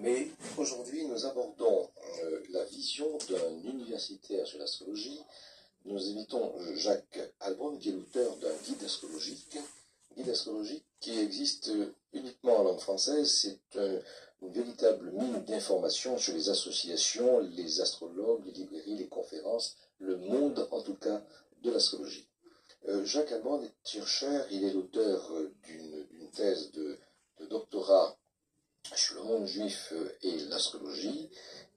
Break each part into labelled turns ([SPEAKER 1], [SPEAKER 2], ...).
[SPEAKER 1] Mais aujourd'hui, nous abordons euh, la vision d'un universitaire sur l'astrologie. Nous invitons Jacques Albron, qui est l'auteur d'un guide astrologique, guide astrologique qui existe uniquement en langue française. C'est une véritable mine d'informations sur les associations, les astrologues, les librairies, les conférences, le monde en tout cas de l'astrologie. Euh, Jacques Albron est chercheur, il est l'auteur euh, d'une thèse de, doctorat sur le juif et l'astrologie.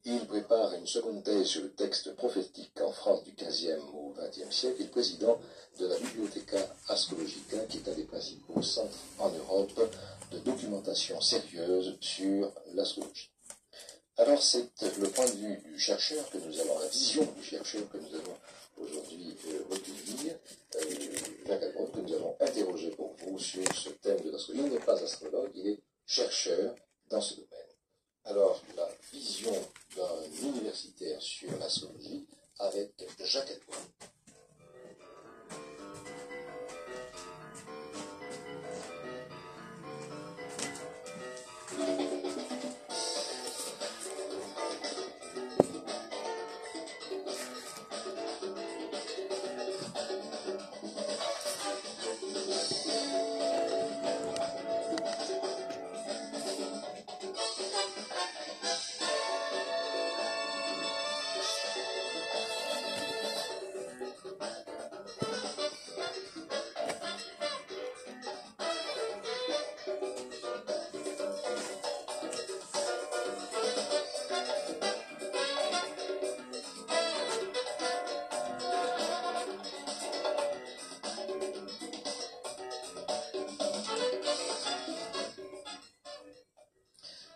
[SPEAKER 1] Il prépare une seconde thèse sur le texte prophétique en France du XVe au XXe siècle. Il est président de la Bibliotheca Astrologica, qui est un des principaux centres en Europe de documentation sérieuse sur l'astrologie. Alors c'est le point de vue du chercheur que nous allons, la vision du chercheur que nous allons aujourd'hui euh, recueillir, euh, Jacques Albron, que nous allons interroger pour vous sur ce thème de l'astrologie. Il n'est pas astrologue, il est chercheur dans ce domaine. Alors, la vision d'un universitaire sur l'astrologie avec Jacques Albron.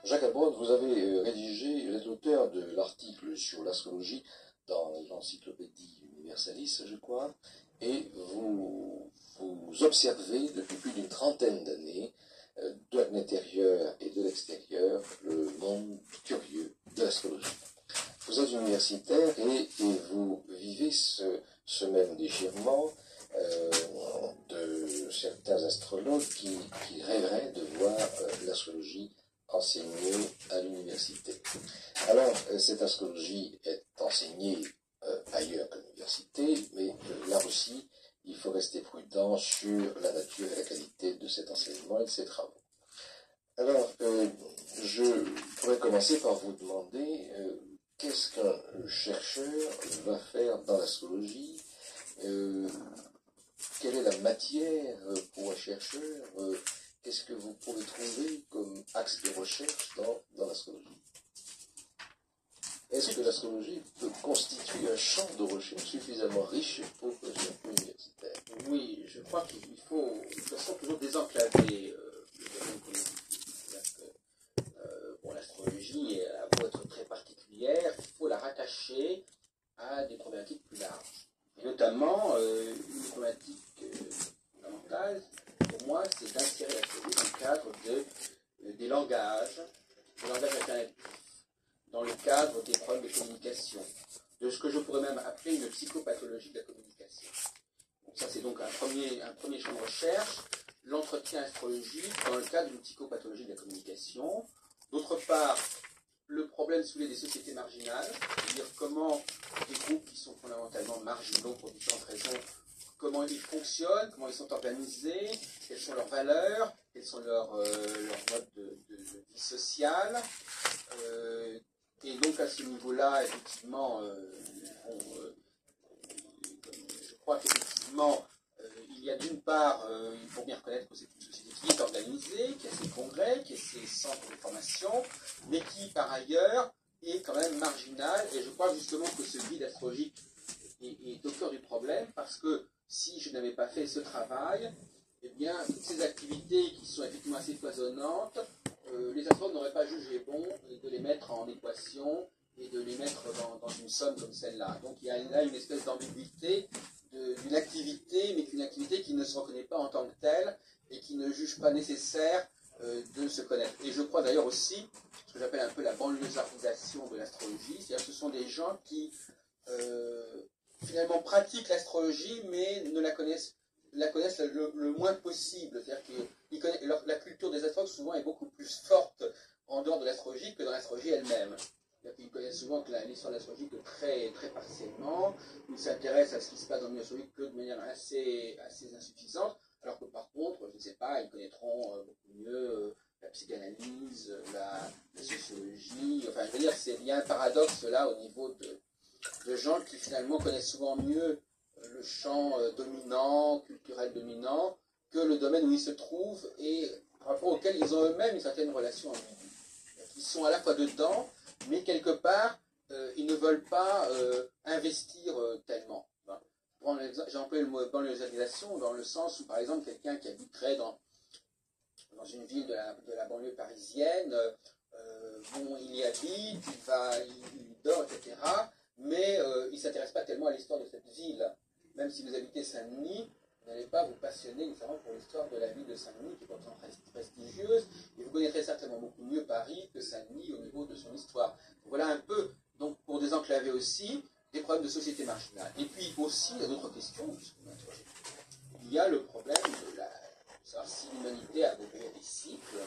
[SPEAKER 1] Jacques Albron, vous avez euh, rédigé, vous êtes l'auteur de l'article sur l'astrologie dans l'encyclopédie Universalis, je crois, et vous, vous observez depuis plus d'une trentaine d'années, euh, de l'intérieur et de l'extérieur, le monde curieux de l'astrologie. Vous êtes universitaire et, vous vivez ce, même déchirement euh, de certains astrologues qui, rêveraient de voir l'astrologie enseigné à l'université. Alors, euh, cette astrologie est enseignée euh, ailleurs qu'à l'université, mais euh, là aussi, il faut rester prudent sur la nature et la qualité de cet enseignement et de ses travaux. Alors, je pourrais commencer par vous demander qu'est-ce qu'un chercheur va faire dans l'astrologie Quelle est la matière pour un chercheur qu'est-ce que vous pouvez trouver comme axe de recherche dans, dans l'astrologie Est-ce que l'astrologie peut constituer un champ de recherche suffisamment riche pour un chercheur universitaire?
[SPEAKER 2] Oui, je crois qu'il faut de toute façon toujours désenclaver euh, le domaine politique. Euh, l'astrologie a beau être très particulière, il faut la rattacher à des problématiques plus larges. Notamment, euh, une problématique fondamentale, pour moi, c'est d'insérer la théorie dans le cadre de, des langages, des langages alternatifs, dans le cadre des problèmes de communication, de ce que je pourrais même appeler une psychopathologie de la communication. ça, c'est donc un premier, un premier champ de recherche, l'entretien astrologique dans le cadre d'une psychopathologie de la communication. D'autre part, le problème soulevé des sociétés marginales, c'est-à-dire comment des groupes qui sont fondamentalement marginaux pour différentes raisons comment ils fonctionnent, comment ils sont organisés, quelles sont leurs valeurs, quels sont leurs, euh, modes de, vie sociale. Euh, et donc à ce niveau-là, effectivement, euh, je crois qu'effectivement, il y a d'une part, il faut bien reconnaître que c'est une société qui est organisée, qui a ses congrès, qui a ses centres de formation, mais qui par ailleurs est quand même marginale. Et je crois justement que ce guide astrologique est, est au cœur du problème parce que si je n'avais pas fait ce travail, eh bien, toutes ces activités qui sont effectivement assez foisonnantes, euh, les astronautes n'auraient pas jugé bon de les mettre en équation et de les mettre dans, une somme comme celle-là. Donc il y a là une espèce d'ambiguïté d'une activité, mais qu'une activité qui ne se reconnaît pas en tant que telle et qui ne juge pas nécessaire euh, de se connaître. Et je crois d'ailleurs aussi ce que j'appelle un peu la banlieusardisation de l'astrologie, c'est-à-dire que ce sont des gens qui euh, finalement pratiquent l'astrologie, mais ne la connaissent, la connaissent le, moins possible. C'est-à-dire que la culture des astrologues souvent est beaucoup plus forte en dehors de l'astrologie que dans l'astrologie elle-même. Ils connaissent souvent l'histoire de l'astrologie que très, très partiellement, ils s'intéressent à ce qui se passe dans le milieu astrologique que de manière assez, insuffisante, alors que par contre, je ne sais pas, ils connaîtront euh, beaucoup mieux euh, la psychanalyse, la, sociologie, enfin je veux dire, il y a un paradoxe là au niveau de, de gens qui finalement connaissent souvent mieux le champ euh, dominant, culturel dominant, que le domaine où ils se trouvent et par rapport auquel ils ont eux-mêmes une certaine relation. Ils sont à la fois dedans, mais quelque part, euh, ils ne veulent pas euh, investir tellement. J'ai employé le mot banlieusalisation dans le sens où, par exemple, quelqu'un qui habiterait dans, dans une ville de la, banlieue parisienne, bon, il y habite, il, va, il, dort, etc., mais il ne s'intéresse pas tellement à l'histoire de cette ville même si vous habitez Saint-Denis, vous n'allez pas vous passionner nécessairement pour l'histoire de la ville de Saint-Denis, qui est pourtant prestigieuse, et vous connaîtrez certainement beaucoup mieux Paris que Saint-Denis au niveau de son histoire. voilà un peu, donc pour désenclaver aussi, des problèmes de société marginale. Et puis aussi, il y a d'autres questions, il y a le problème de, savoir si l'humanité a des cycles,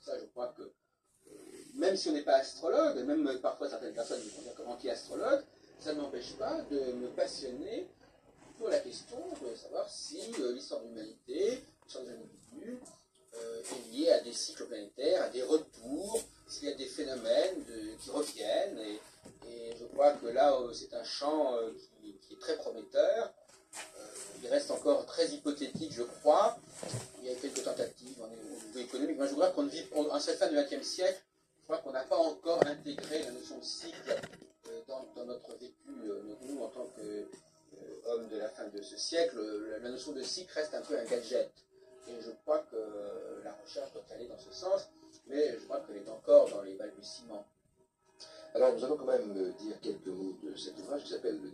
[SPEAKER 2] Ça, je crois que, euh, même si on n'est pas astrologue, même parfois certaines personnes vont dire comme anti-astrologue, ça n'empêche pas de me passionner la question de savoir si euh, l'histoire de l'humanité, l'histoire des individus, euh, est liée à des cycles planétaires, à des retours, s'il y a des phénomènes qui reviennent. Et, je crois que là, euh, c'est un champ qui, est très prometteur. il reste encore très hypothétique, je crois. Il y a quelques tentatives au niveau économique. Moi, je crois qu'on vit, en cette fin du XXe siècle, je crois qu'on n'a pas encore intégré la notion de cycle dans, notre vécu, nous, en tant que homme de la fin de ce siècle, la notion de cycle reste un peu un gadget. Et je crois que la recherche doit aller dans ce sens, mais je crois qu'elle est encore dans les balbutiements.
[SPEAKER 1] Alors, nous allons quand même dire quelques mots de cet ouvrage qui s'appelle Le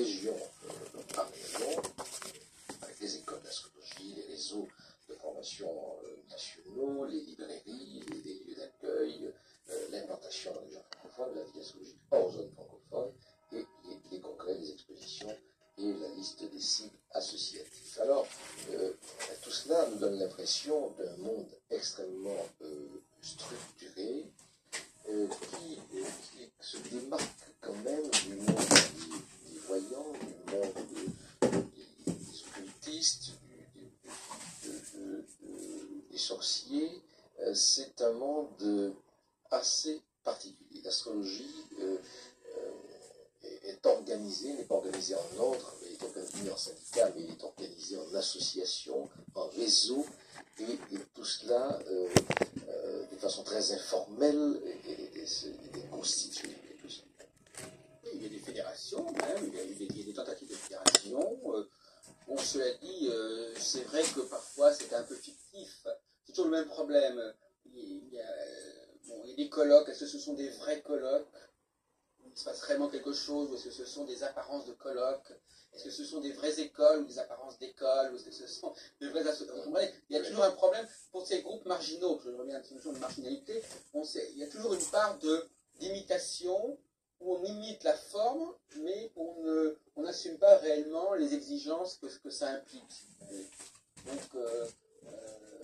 [SPEAKER 1] région euh, par région, avec les écoles d'astrologie, les réseaux de formation euh, nationaux, les librairies, les, lieux d'accueil, l'implantation dans les gens francophones, la vie astrologique hors zone francophone, et les congrès, les expositions et la liste des signes associatifs. Alors, euh, tout cela nous donne l'impression d'un monde sorciers. C'est un monde assez particulier. L'astrologie est organisé, n'est pas organisé en ordre, mais est organisé en syndicat, mais est organisé en association, en réseau, et, tout cela euh, euh, de façon très informelle et, constitué.
[SPEAKER 2] Il y a des fédérations, même, il y a, des, des tentatives de fédération. Euh, bon, cela dit, c'est vrai que parfois c'est un peu fictif. Le même problème. Il y, a, bon, il y a des colloques, est-ce que ce sont des vrais colloques il se passe vraiment quelque chose, ou est-ce que ce sont des apparences de colloques, est-ce que ce sont des vraies écoles ou des apparences d'écoles, ou est-ce que ce sont des vraies associations Il y a toujours un problème pour ces groupes marginaux, je reviens à la notion de marginalité, on sait, il y a toujours une part d'imitation où on imite la forme, mais on n'assume pas réellement les exigences que, que ça implique. Donc, euh, euh,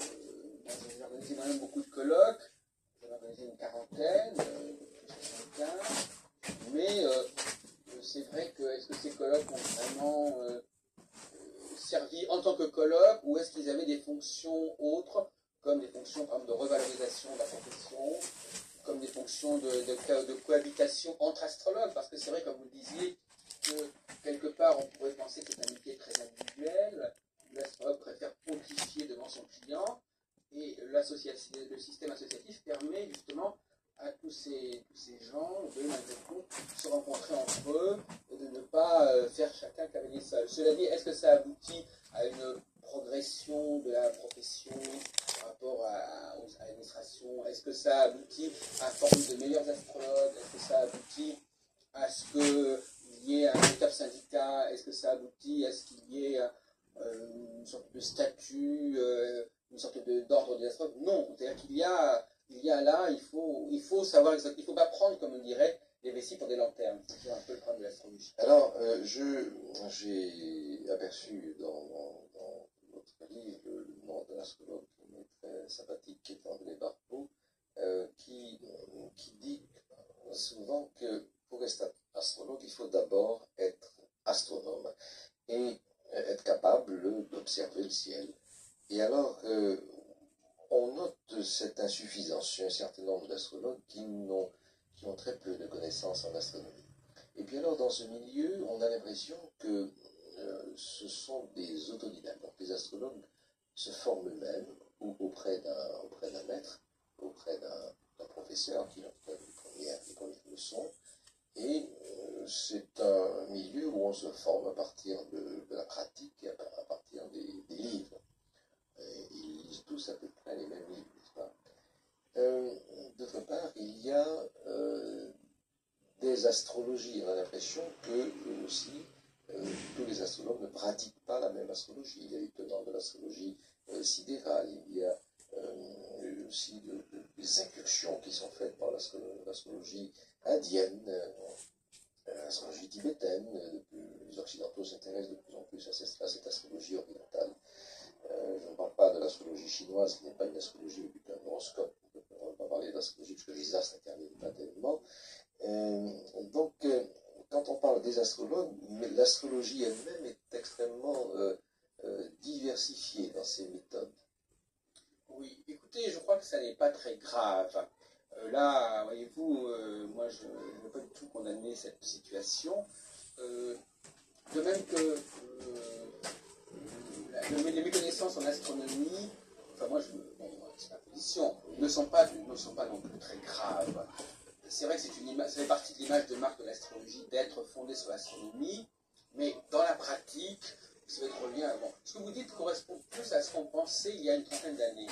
[SPEAKER 2] j'ai organisé quand même beaucoup de colloques, j'ai organisé une quarantaine, 75, mais c'est vrai que est-ce que ces colloques ont vraiment servi en tant que colloques ou est-ce qu'ils avaient des fonctions autres, comme des fonctions de revalorisation de la profession, comme des fonctions de, cohabitation entre astrologues, parce que c'est vrai, comme vous le disiez, que quelque part, on pourrait penser que c'est un métier très individuel. L'astrologue préfère pontifier devant son client, et le système associatif permet justement à tous ces, gens de, se rencontrer entre eux et de ne pas euh, faire chacun cavalier seul. Cela dit, est-ce que ça aboutit à une progression de la profession par rapport à, l'administration Est-ce que ça aboutit à former de meilleurs astrologues Est-ce que ça aboutit à ce qu'il y ait un véritable syndicat? Est-ce que ça aboutit à ce qu'il y ait une sorte de statut, euh, une sorte d'ordre des astrologues Non, c'est-à-dire qu'il y a il y a là, il faut, il faut savoir exactement, il faut pas prendre, comme on dirait, les vessies pour des lanternes. C'est un peu le problème de l'astrologie.
[SPEAKER 1] Alors, euh, j'ai aperçu dans, dans, votre livre le nom de l'astrologue qui est très sympathique, qui est André Barbeau, euh, qui, qui dit souvent que pour être astrologue, il faut d'abord être astronome et être capable d'observer le ciel. Et alors, euh, on note cette insuffisance chez un certain nombre d'astrologues qui, ont, très peu de connaissances en astronomie. Et puis alors, dans ce milieu, on a l'impression que euh, ce sont des autodidactes. Donc, les astrologues se forment eux-mêmes ou auprès d'un auprès d'un maître, auprès d'un professeur qui leur donne les premières, les premières leçons. Et euh, c'est un milieu où on se forme à partir de, la pratique, à, partir des livres à peu près les mêmes livres, n'est-ce pas? Euh, D'autre part, il y a euh, des astrologies. On a l'impression que aussi euh, tous les astrologues ne pratiquent pas la même astrologie. Il y a les tenants de l'astrologie sidérale, il y a aussi des incursions qui sont faites par l'astrologie indienne, l'astrologie tibétaine. Les Occidentaux s'intéressent de plus en plus à cette astrologie orientale. Euh, je ne parle chinoise, qui n'est pas une astrologie mais un horoscope. On ne va pas parler d'astrologie parce que les astres n'interviennent pas tellement. Euh, donc, euh, quand on parle des astrologues, l'astrologie elle-même est extrêmement diversifiée dans ses méthodes.
[SPEAKER 2] Oui, écoutez, je crois que ça n'est pas très grave. là, voyez-vous, moi, je ne veux pas du tout condamner cette situation. de même que les méconnaissances en astronomie, enfin moi, je, bon, c'est ma position, ne sont, pas, ne sont pas non plus très graves. C'est vrai que c'est une image, ça fait partie de l'image de marque de l'astrologie d'être fondée sur l'astronomie, mais dans la pratique, ça va être bien. Bon, ce que vous dites correspond plus à ce qu'on pensait il y a une trentaine d'années,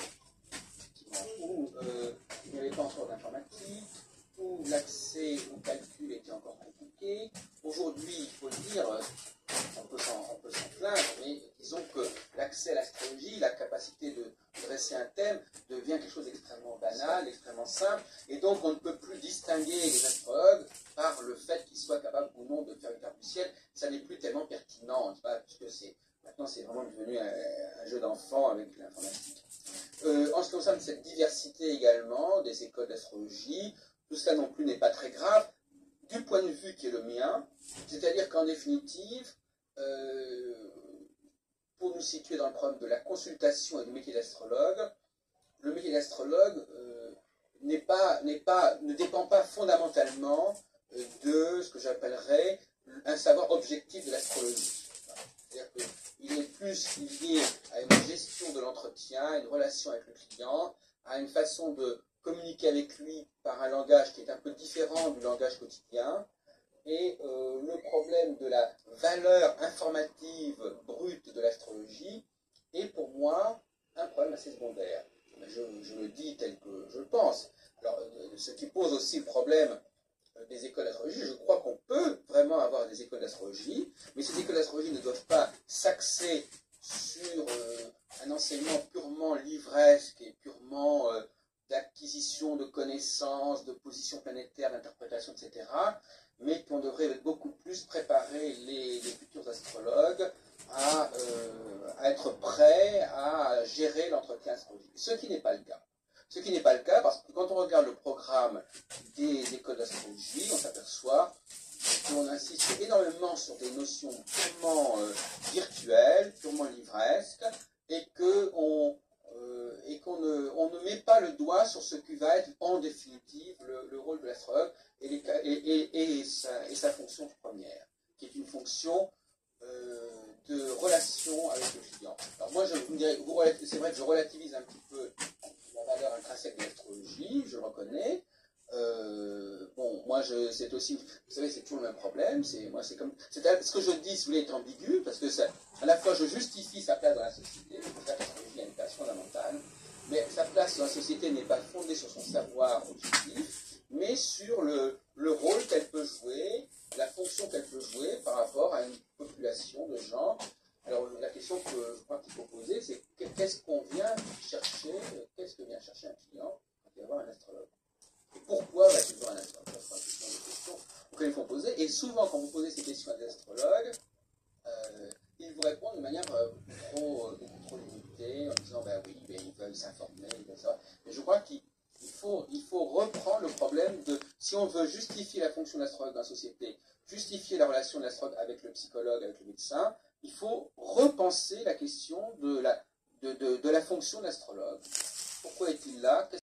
[SPEAKER 2] où euh, il n'y avait pas encore d'informatique, où l'accès au calcul était encore compliqué. Aujourd'hui, il faut dire, on peut s'en plaindre, mais disons que l'accès à l'astrologie, la capacité de dresser un thème, devient quelque chose d'extrêmement banal, extrêmement simple, et donc on ne peut plus distinguer les astrologues par le fait qu'ils soient capables ou non de faire une carte du ciel. Ça n'est plus tellement pertinent, pas, puisque c'est maintenant c'est vraiment devenu un, jeu d'enfant avec l'informatique. Euh, en ce qui concerne cette diversité également des écoles d'astrologie, tout cela non plus n'est pas très grave, du point de vue qui est le mien, c'est-à-dire qu'en définitive, euh, pour nous situer dans le problème de la consultation et du métier d'astrologue, le métier d'astrologue euh, ne dépend pas fondamentalement euh, de ce que j'appellerais un savoir objectif de l'astrologie. C'est-à-dire qu'il est plus lié à une gestion de l'entretien, à une relation avec le client, à une façon de communiquer avec lui par un langage qui est un peu différent du langage quotidien. Et euh, le problème de la valeur informative brute de l'astrologie est pour moi un problème assez secondaire. Je, le dis tel que je le pense. Alors, euh, ce qui pose aussi le problème euh, des écoles d'astrologie, je crois qu'on peut vraiment avoir des écoles d'astrologie, mais ces écoles d'astrologie ne doivent pas s'axer sur un enseignement purement livresque et purement d'acquisition de connaissances, de positions planétaires, d'interprétation, etc. Mais qu'on devrait beaucoup plus préparer les, futurs astrologues à, euh, à, être prêts à gérer l'entretien astrologique. Ce qui n'est pas le cas. Ce qui n'est pas le cas parce que quand on regarde le programme des écoles d'astrologie, on s'aperçoit qu'on insiste énormément sur des notions purement euh, virtuelles, purement livresques, et qu'on euh, et qu'on ne, on ne, met pas le doigt sur ce qui va être en définitive le, rôle de l'astrologue et, et, sa, fonction première, qui est une fonction euh, de relation avec le client. Alors moi, c'est vrai que je relativise un petit peu la valeur intrinsèque de l'astrologie, je le reconnais. Euh, bon, moi, c'est aussi, vous savez, c'est toujours le même problème. C'est moi, c'est comme, ce que je dis, si vous voulez, est ambigu parce que à la fois, je justifie sa place dans la société, mais sa place dans la société n'est pas fondée sur son savoir objectif, mais sur le, le rôle qu'elle peut jouer, la fonction qu'elle peut jouer par rapport à une population de gens. Alors, la question que je crois qu'il faut poser, c'est qu'est-ce qu'on vient chercher, qu'est-ce que vient chercher un client quand il va voir un astrologue? Pourquoi va-t-il voir un astrologue? C'est une question auxquelles il faut poser. Et souvent, quand vous posez ces questions à des astrologues, euh, ils vous répondent de manière euh, trop, euh, trop, limitée, en disant ben oui, ben, ils veulent s'informer, Mais je crois qu'il faut, il faut reprendre le problème de si on veut justifier la fonction de l'astrologue dans la société, justifier la relation de l'astrologue avec le psychologue, avec le médecin, il faut repenser la question de la, de, de, de la fonction de. Pourquoi est-il là?